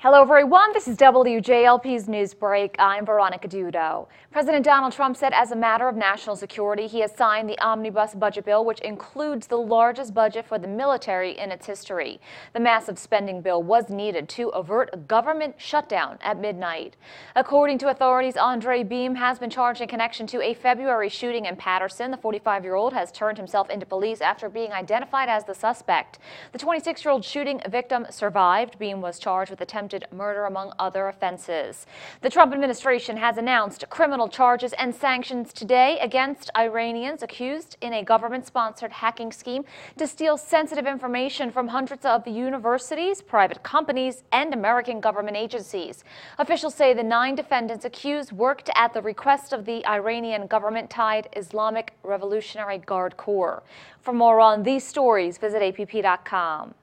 Hello, everyone. This is WJLP's News Break. I'm Veronica Dudo. President Donald Trump said, as a matter of national security, he has signed the omnibus budget bill, which includes the largest budget for the military in its history. The massive spending bill was needed to avert a government shutdown at midnight. According to authorities, Andre Beam has been charged in connection to a February shooting in Paterson. The 45 year old has turned himself into police after being identified as the suspect. The 26 year old shooting victim survived. Beam was charged with attempted attempted murder, among other offenses. The Trump administration has announced criminal charges and sanctions today against Iranians accused in a government sponsored hacking scheme to steal sensitive information from hundreds of universities, private companies, and American government agencies. Officials say the nine defendants accused worked at the request of the Iranian government tied Islamic Revolutionary Guard Corps. For more on these stories, visit APP.com.